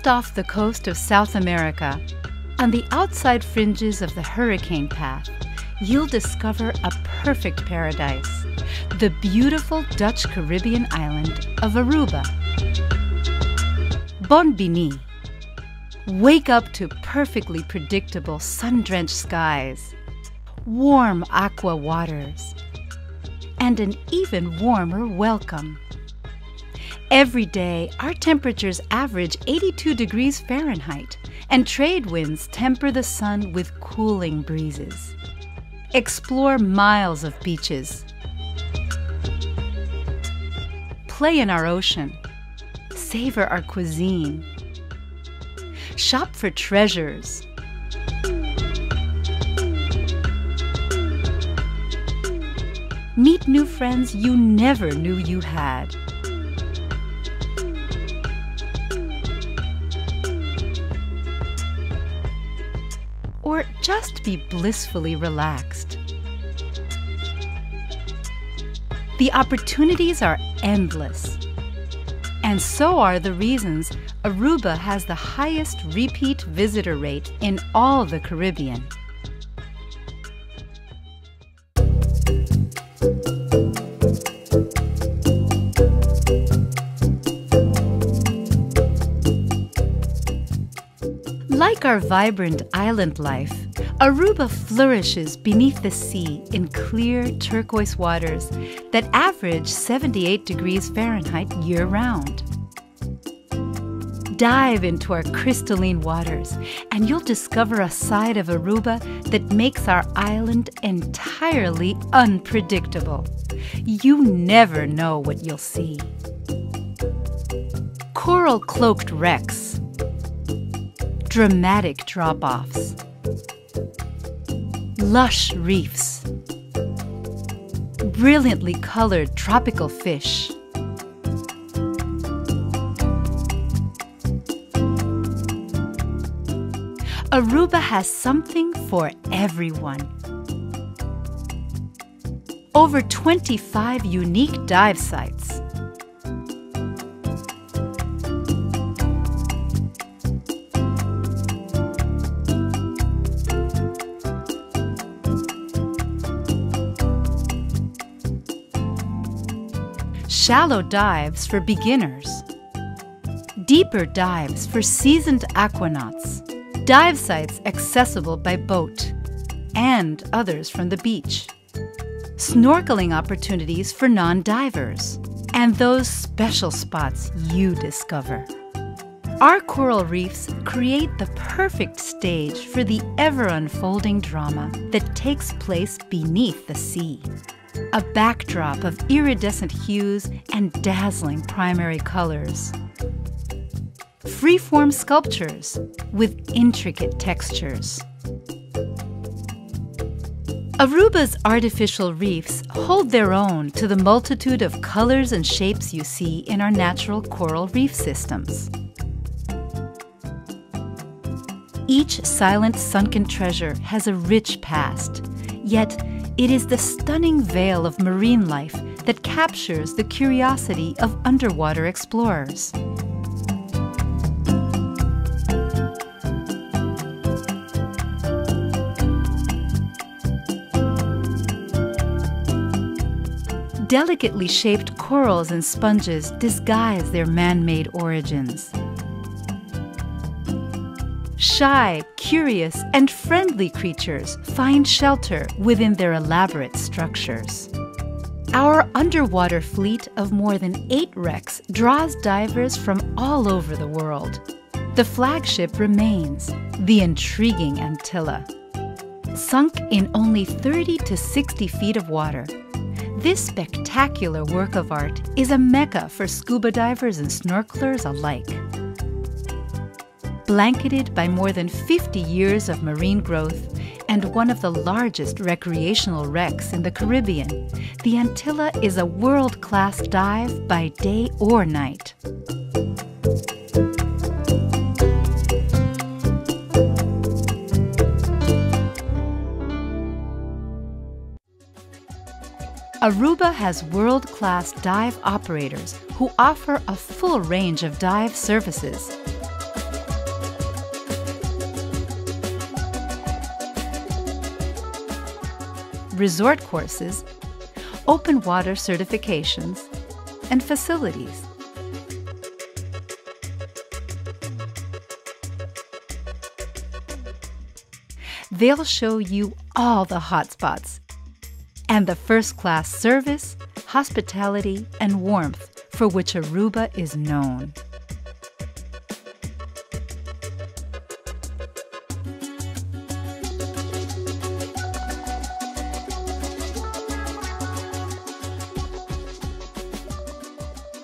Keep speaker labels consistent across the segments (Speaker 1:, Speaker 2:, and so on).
Speaker 1: Just off the coast of South America, on the outside fringes of the hurricane path, you'll discover a perfect paradise the beautiful Dutch Caribbean island of Aruba. Bonbini. Wake up to perfectly predictable sun drenched skies, warm aqua waters, and an even warmer welcome. Every day, our temperatures average 82 degrees Fahrenheit, and trade winds temper the sun with cooling breezes. Explore miles of beaches. Play in our ocean. Savor our cuisine. Shop for treasures. Meet new friends you never knew you had. Or just be blissfully relaxed. The opportunities are endless. And so are the reasons Aruba has the highest repeat visitor rate in all the Caribbean. Our vibrant island life, Aruba flourishes beneath the sea in clear turquoise waters that average 78 degrees Fahrenheit year round. Dive into our crystalline waters, and you'll discover a side of Aruba that makes our island entirely unpredictable. You never know what you'll see. Coral cloaked wrecks, dramatic drop offs lush reefs, brilliantly colored tropical fish. Aruba has something for everyone. Over 25 unique dive sites. Shallow dives for beginners. Deeper dives for seasoned aquanauts. Dive sites accessible by boat and others from the beach. Snorkeling opportunities for non divers. And those special spots you discover. Our coral reefs create the perfect stage for the ever unfolding drama that takes place beneath the sea a backdrop of iridescent hues and dazzling primary colors. Freeform sculptures with intricate textures. Aruba's artificial reefs hold their own to the multitude of colors and shapes you see in our natural coral reef systems. Each silent sunken treasure has a rich past, yet it is the stunning veil of marine life that captures the curiosity of underwater explorers. Delicately shaped corals and sponges disguise their man made origins. Shy, curious, and friendly creatures find shelter within their elaborate structures. Our underwater fleet of more than eight wrecks draws divers from all over the world. The flagship remains the intriguing Antilla. Sunk in only 30 to 60 feet of water, this spectacular work of art is a mecca for scuba divers and snorkelers alike. Blanketed by more than 50 years of marine growth and one of the largest recreational wrecks in the Caribbean, the Antilla is a world class dive by day or night. Aruba has world class dive operators who offer a full range of dive services resort courses, open water certifications, and facilities. They'll show you all the hotspots and the first class service, hospitality, and warmth for which Aruba is known.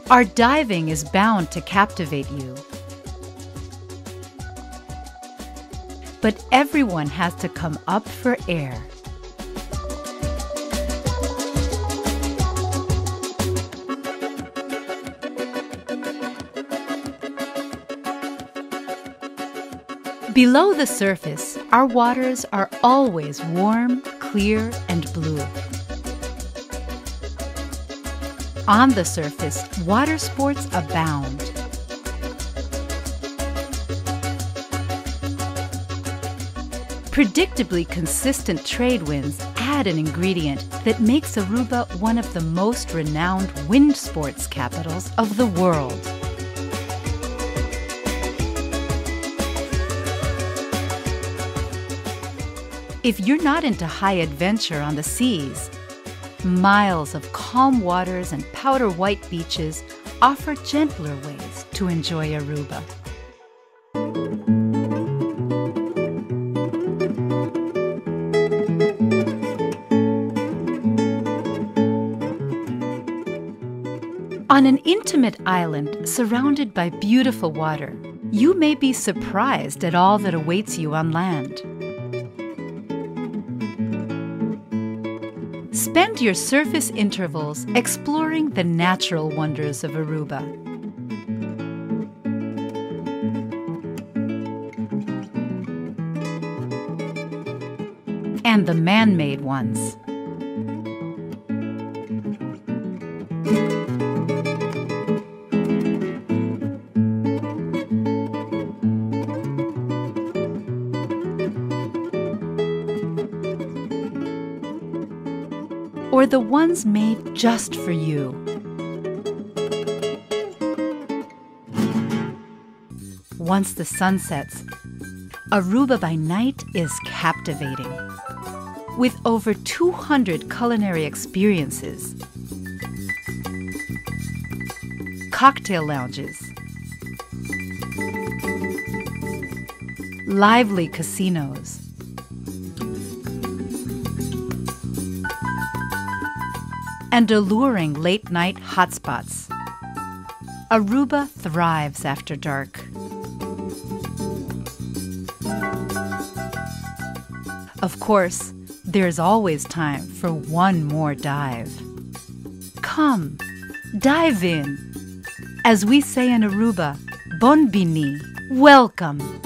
Speaker 1: Our diving is bound to captivate you. But everyone has to come up for air. Below the surface, our waters are always warm, clear, and blue. On the surface, water sports abound. Predictably consistent trade winds add an ingredient that makes Aruba one of the most renowned wind sports capitals of the world. If you're not into high adventure on the seas, miles of calm waters and powder white beaches offer gentler ways to enjoy Aruba. On an intimate island surrounded by beautiful water, you may be surprised at all that awaits you on land. Spend your surface intervals exploring the natural wonders of Aruba. And the man made ones. Or the ones made just for you. Once the sun sets, Aruba by night is captivating. With over 200 culinary experiences, cocktail lounges, lively casinos, and alluring late night hotspots. Aruba thrives after dark. Of course, there's always time for one more dive. Come, dive in. As we say in Aruba, Bonbini, welcome.